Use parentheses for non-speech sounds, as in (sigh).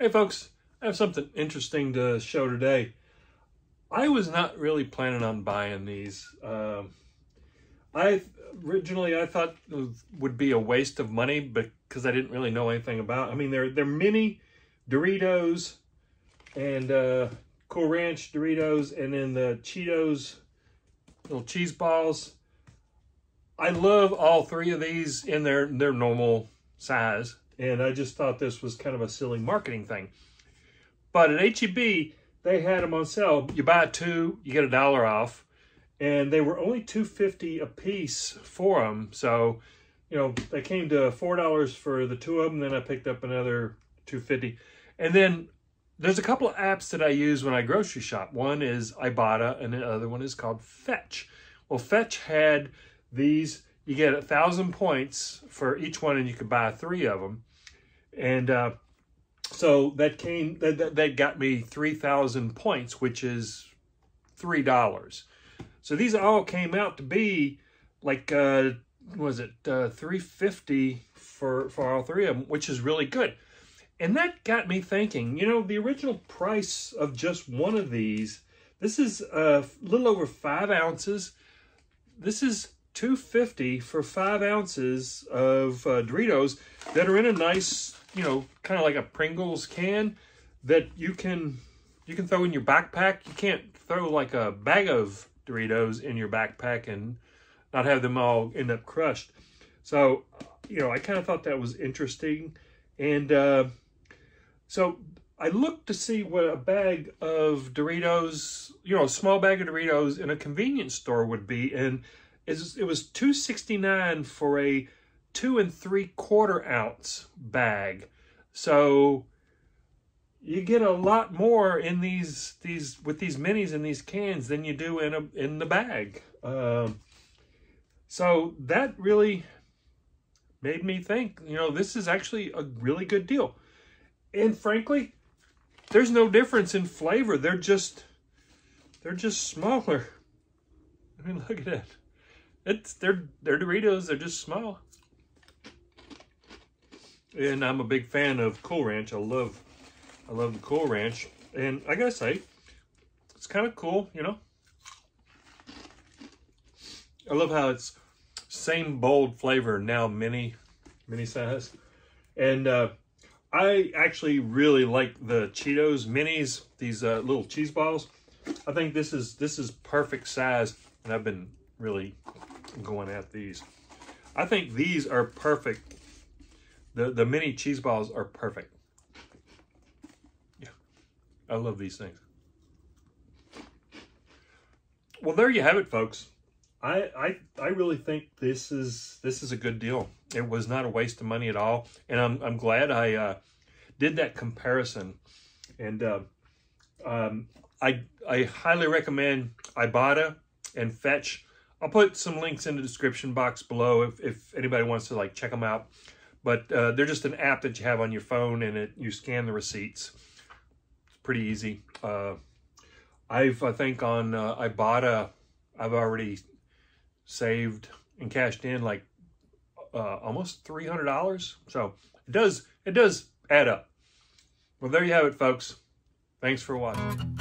Hey folks, I have something interesting to show today. I was not really planning on buying these. Um, I originally I thought would be a waste of money because I didn't really know anything about. I mean, they're they're mini Doritos and uh, Cool Ranch Doritos, and then the Cheetos little cheese balls. I love all three of these in their their normal size. And I just thought this was kind of a silly marketing thing. But at HEB, they had them on sale. You buy two, you get a dollar off. And they were only two fifty a piece for them. So, you know, they came to $4 for the two of them. Then I picked up another 250 And then there's a couple of apps that I use when I grocery shop. One is Ibotta and the other one is called Fetch. Well, Fetch had these, you get a thousand points for each one and you could buy three of them. And uh, so that came, that, that got me 3,000 points, which is $3. So these all came out to be like, uh, was it uh, 350 for, for all three of them, which is really good. And that got me thinking, you know, the original price of just one of these, this is a little over five ounces. This is 250 for five ounces of uh, Doritos that are in a nice you know, kind of like a Pringles can that you can you can throw in your backpack. You can't throw like a bag of Doritos in your backpack and not have them all end up crushed. So, you know, I kind of thought that was interesting. And uh, so I looked to see what a bag of Doritos, you know, a small bag of Doritos in a convenience store would be. And it was 269 for a two and three quarter ounce bag. So you get a lot more in these these with these minis in these cans than you do in a in the bag. Um, so that really made me think, you know, this is actually a really good deal. And frankly, there's no difference in flavor. They're just they're just smaller. (laughs) I mean, look at it. It's they're they're Doritos. They're just small and I'm a big fan of Cool Ranch. I love, I love the Cool Ranch, and I gotta say, it's kind of cool, you know. I love how it's same bold flavor now mini, mini size, and uh, I actually really like the Cheetos minis. These uh, little cheese balls. I think this is this is perfect size, and I've been really going at these. I think these are perfect the, the mini cheese balls are perfect. Yeah, I love these things. Well, there you have it, folks. I, I I really think this is this is a good deal. It was not a waste of money at all, and I'm I'm glad I uh, did that comparison. And uh, um, I I highly recommend Ibotta and Fetch. I'll put some links in the description box below if if anybody wants to like check them out. But uh, they're just an app that you have on your phone and it you scan the receipts. It's pretty easy. Uh, I've, I think on uh, Ibotta, I've already saved and cashed in like uh, almost $300. So it does, it does add up. Well, there you have it, folks. Thanks for watching.